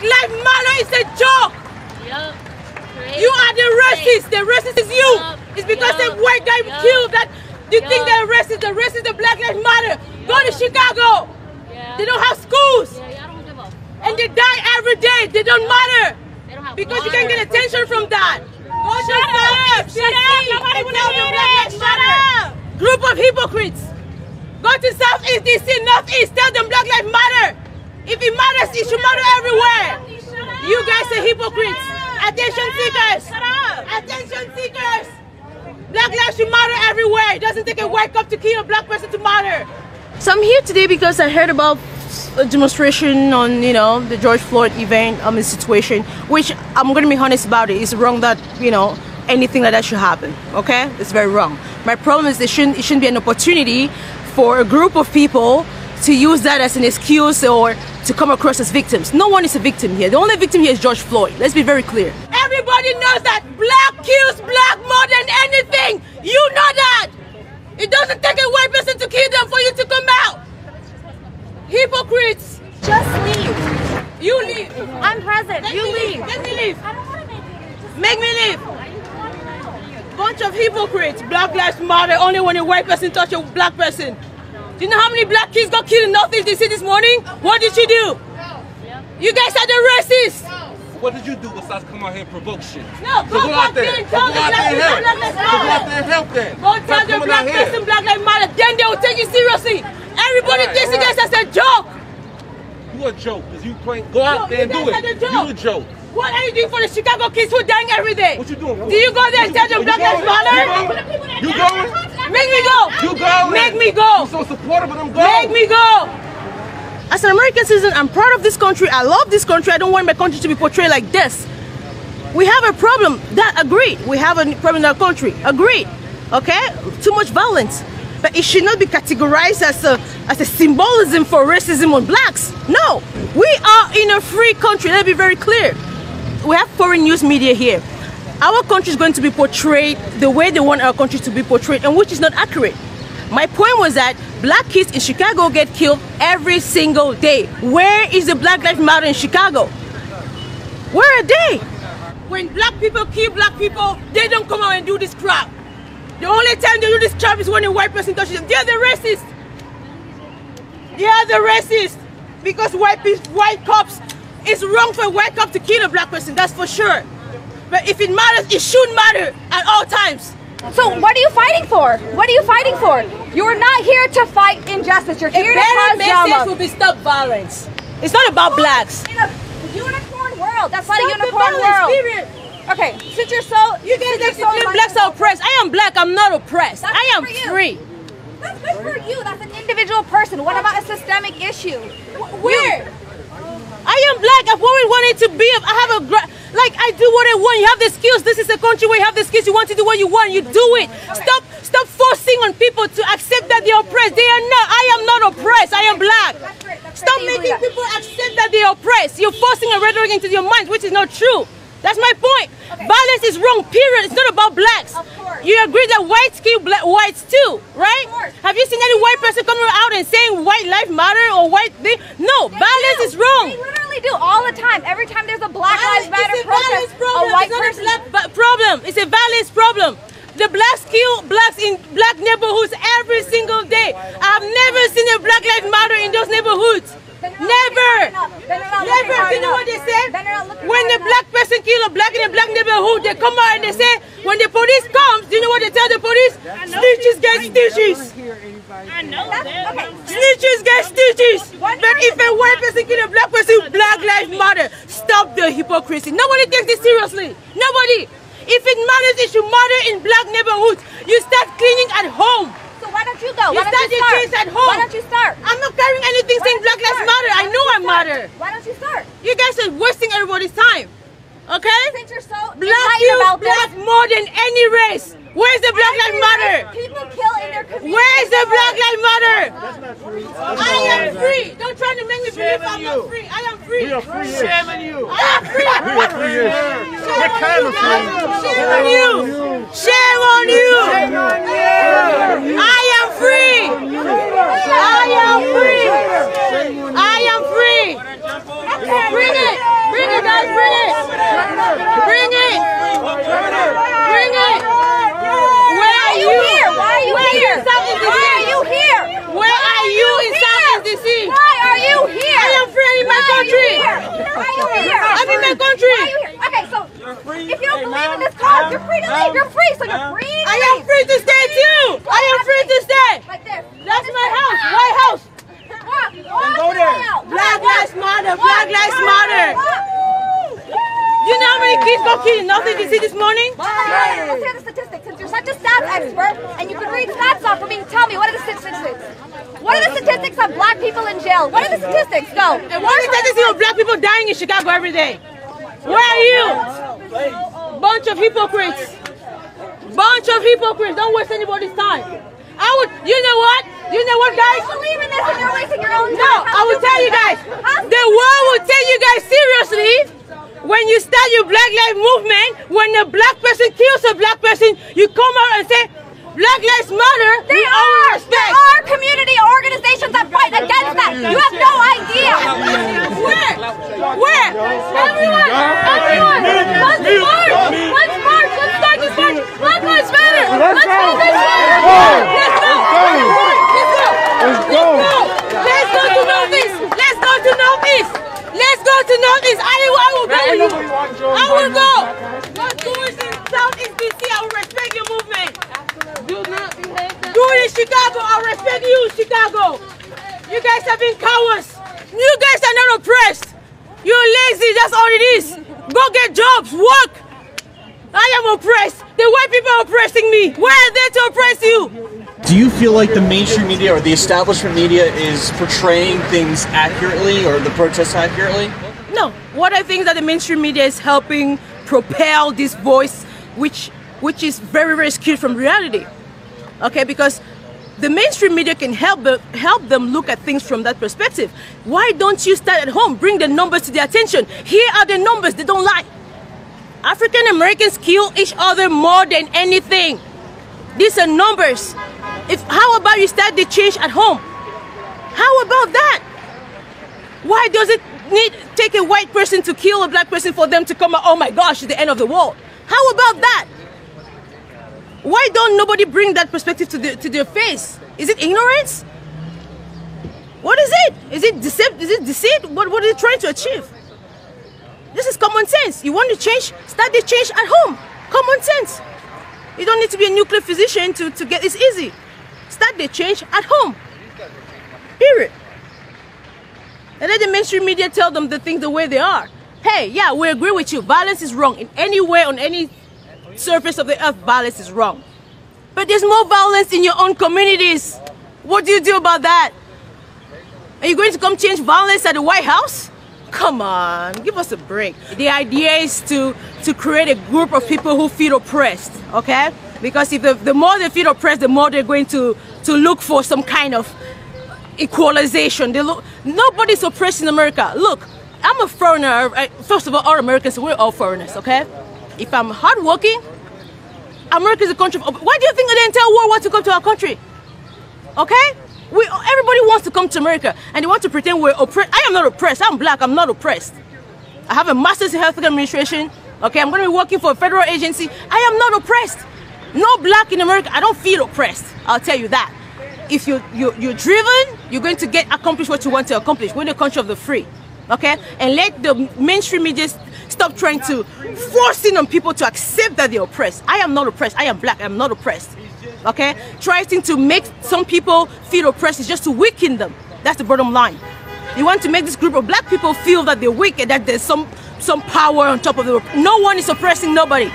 Black Lives Matter is a joke. Yup. You are the racist. The racist is you. Yup. It's because Yup. the white guy Yup. killed that. You think Yup. they're racist? The racist, the Black Lives Matter. Go to Chicago. They don't have schools. Yeah, don't give a And they die every day. They don't matter. They don't Because you can water. get attention from that. Go to Shut up. Shut up. Nobody and wanna tell them hear Black it. Shut Matter. Group of hypocrites. Go to Southeast DC, Northeast. Tell them Black Lives Matter. If it matters, it should matter everywhere. You guys are hypocrites. Attention seekers. Attention seekers. Black lives should matter everywhere. It doesn't take a white cop to kill a black person to matter. So I'm here today because I heard about a demonstration on, you know, the George Floyd event, um, situation, which I'm going to be honest about it. It's wrong that, you know, anything like that should happen. Okay, it's very wrong. My problem is there shouldn't it shouldn't be an opportunity for a group of people to use that as an excuse or to come across as victims. No one is a victim here. The only victim here is George Floyd. Let's be very clear. Everybody knows that black kills black more than anything. You know that. It doesn't take a white person to kill them for you to come out. Hypocrites. Just leave. You leave. I'm present. Let You me leave. Let me leave. I don't want to make you. Just Make me leave. why you want to know? Bunch of hypocrites. Black lives matter only when a white person touch a black person. Do you know how many black kids got killed in Northeast DC this morning? What did you do? You guys are the racists. What did you do besides come out here and provoke shit? No, So go go out there. and tell go the black people help. black lives So go out there and help them. Go tell Stop the black person black lives matter. Then they will take you seriously. Everybody Right, thinks you guys as a joke. You a joke, because you playing. Go out No, there and do it. the You a joke. What are you doing for the Chicago kids who dying every day? What you doing? Do you go there and tell them black lives matter? You going? Make me go. You going? Make me go. You so supportive of them go. Make me go. As an American citizen, I'm proud of this country. I love this country. I don't want my country to be portrayed like this. We have a problem. That agreed. We have a problem in our country. Agreed. Okay? Too much violence. But it should not be categorized as a as a symbolism for racism on blacks. No. We are in a free country. Let's be very clear. We have foreign news media here. Our country is going to be portrayed the way they want our country to be portrayed, and which is not accurate. My point was that black kids in Chicago get killed every single day. Where is the Black Lives Matter in Chicago? Where are they? When black people kill black people, they don't come out and do this crap. The only time they do this crap is when a white person touches them. They're the racist. They are the racist. Because white people, white cops, it's wrong for a white cop to kill a black person, that's for sure. But if it matters, it should matter at all times. So what are you fighting for? What are you fighting for? You're not here to fight injustice. You're A here to better cause message drama. will be stop violence. It's not about blacks. In a unicorn world. That's not a Stop the unicorn violence, world. period. Okay, since you're so You you're so claim blacks are oppressed. I am black. I'm not oppressed. That's I am good for you. free. That's good for you. That's an individual person. What about a systemic issue? Where? I am black. I've always wanted to be. I have a like I do what I want. You have the skills. This is a country where you have the skills. You want to do what you want. You do it. Stop. Stop forcing on people to accept that they're oppressed. They are not. I am not oppressed. I am black. That's great. That's Stop great that you making people accept that they're oppressed. You're forcing a rhetoric into your mind, which is not true. That's my point. Okay. Violence is wrong, period. It's not about blacks. Of course. You agree that whites kill black whites too, right? Of course. Have you seen any white person coming out and saying white life matter or white thing? No, They violence do. is wrong. They literally do all the time. Every time there's a Black Lives Matter a protest, problem. a white person. a black problem. It's a violence problem. The blacks kill blacks in black neighborhoods every single day. I've never seen a Black Lives Matter in those neighborhoods. Then you're not Never. looking hard enough. Then you're not looking Never. hard You know what they say? Then you're not looking When the black person kill a black in a black neighborhood, they come out and they say, when the police comes, do you know what they tell the police? Snitches get stitches. I know that. okay. Snitches get stitches. But if a white person kill a black person, Black Lives Matter. Stop the hypocrisy. Nobody takes this seriously. Nobody. If it matters, it should matter in black neighborhoods. You start cleaning at home. So why don't you go? You Why don't start you start? kids at home. Why don't you start? I'm not carrying anything Why saying don't Black you Lives start? Matter. Why don't you start? matter. Why don't you guys are wasting everybody's time. Okay? Since you're so Black enlightened about black this, more than any race. Where's the Black Lives Matter? People kill in their community. Where's the Black Lives Matter? I am free. Don't try to make me believe I'm not free. I am free. We are free here. I am free. We are free here. We're kind of free. Shame on you. Shame on you. I am free. I am free. I am free. Bring it. guys, bring it. Bring it. Bring it. Where are you? here? Why are you Where here? in Southeast Why are DC? you here? Where are you in Southeast DC? Why are you here? I am free in my Why are you country. here? Why are you here? I'm in my country. Why are you here? Okay, so if you don't believe in this cause, you're free to leave. You're free, so you're free. to I am free to stay too. I am free to stay. Like this. That's my house. White House. Walk. Walk go there. Black Lives Matter. Black Lives Matter. You know how many kids got killed in North see this morning? Hey, Let's hear the statistics. Since you're such a stats expert and you can read stats off for me, tell me what are the statistics? What are the statistics of black people in jail? What are the statistics? Go. And what is that? of black people dying in Chicago every day. Where are you? Bunch of hypocrites. Bunch of hypocrites. Don't waste anybody's time. I would. You know what? You know what, guys? You believe in this and you're wasting your own time. No, I will tell you guys. The world will take you guys seriously when you start your Black Lives Movement. When a black person kills a black person, you come out and say, Black Lives Matter. They we all are. respect. There are community organizations that fight against that. You have no idea. Where? Where? Everyone! Everyone! Let's march! Let's march! Let's start this march! Black Lives Matter! Let's go this way! Let's go! Let's go! Let's go! Let's go to Northeast! Let's go to Northeast! Let's go to Northeast! I, I will go with you! I will go! But do it in Southeast DC, I will respect your movement! Do not Do it in Chicago, I respect you, Chicago! You guys have been cowards! You guys are not oppressed! You're lazy, that's all it is! Go get jobs, work! I am oppressed! The white people are oppressing me! Where are they to oppress you? Do you feel like the mainstream media or the establishment media is portraying things accurately or the protests accurately? No. What I think that the mainstream media is helping propel this voice, which which is very very skewed from reality. Okay, because the mainstream media can help help them look at things from that perspective. Why don't you start at home? Bring the numbers to their attention. Here are the numbers. They don't lie. African Americans kill each other more than anything. These are numbers. If how about you start the change at home? How about that? Why does it need take a white person to kill a black person for them to come out? Oh my gosh, it's the end of the world. How about that? Why don't nobody bring that perspective to the, to their face? Is it ignorance? What is it? Is it deceit? Is it deceit? What what are you trying to achieve? This is common sense. You want to change? Start the change at home. Common sense. You don't need to be a nuclear physician to, to get it's easy. Start the change at home. Period. And let the mainstream media tell them the things the way they are. Hey, yeah, we agree with you. Violence is wrong. In any way, on any surface of the earth, violence is wrong. But there's more violence in your own communities. What do you do about that? Are you going to come change violence at the White House? Come on, give us a break. The idea is to, to create a group of people who feel oppressed, okay? Because if the, the more they feel oppressed, the more they're going to, to look for some kind of equalization. They look, nobody's oppressed in America. Look, I'm a foreigner. First of all, all Americans, we're all foreigners, okay? If I'm hardworking, America is a country of. Why do you think they didn't tell World War to come to our country? Okay? We, everybody wants to come to America and they want to pretend we're oppressed. I am not oppressed. I'm black. I'm not oppressed. I have a master's in healthcare administration. Okay, I'm going to be working for a federal agency. I am not oppressed. No black in America. I don't feel oppressed. I'll tell you that. If you, you, you're driven, you're going to get accomplish what you want to accomplish. We're in the country of the free. Okay? And let the mainstream media stop trying to forcing on people to accept that they're oppressed. I am not oppressed. I am black. I'm not oppressed. Okay? Trying to make some people feel oppressed is just to weaken them. That's the bottom line. You want to make this group of black people feel that they're weak and that there's some some power on top of the. No one is oppressing nobody.